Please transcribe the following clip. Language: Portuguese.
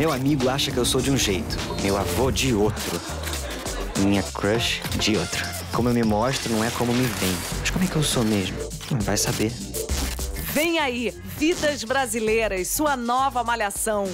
Meu amigo acha que eu sou de um jeito, meu avô de outro, minha crush de outro. Como eu me mostro não é como me vem. Mas como é que eu sou mesmo? Não vai saber. Vem aí, Vidas Brasileiras, sua nova malhação.